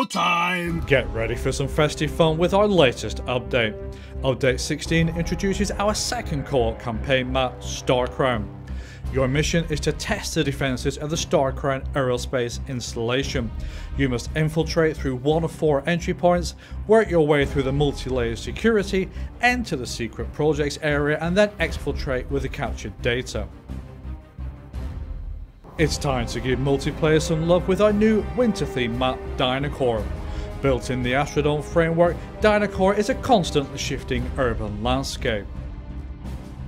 time! Get ready for some festive fun with our latest update. Update 16 introduces our second co-op campaign map, Starcrown. Your mission is to test the defences of the Starcrown aerospace installation. You must infiltrate through one of four entry points, work your way through the multi-layer security, enter the secret projects area and then exfiltrate with the captured data. It's time to give multiplayer some love with our new winter theme map Dynacore. Built in the Astrodome framework, Dynacore is a constantly shifting urban landscape.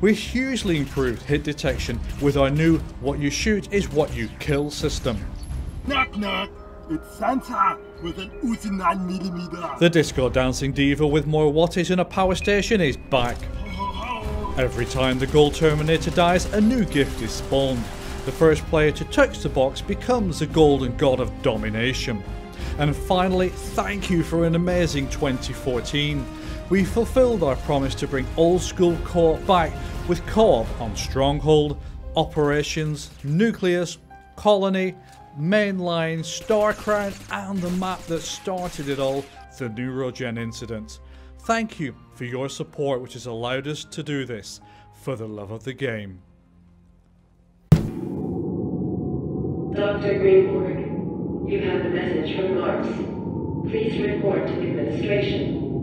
We hugely improved hit detection with our new What You Shoot is What You Kill system. Knock knock! It's Santa with an Uzi 9mm. The disco dancing diva with more wattage and a power station is back. Every time the gold terminator dies, a new gift is spawned. The first player to touch the box becomes the golden god of domination. And finally, thank you for an amazing 2014. We fulfilled our promise to bring old school co-op back with co-op on Stronghold, Operations, Nucleus, Colony, Mainline, Starcrown and the map that started it all, the Neurogen incident. Thank you for your support which has allowed us to do this for the love of the game. Dr. Greenberg, you have a message from Mars. Please report to the administration.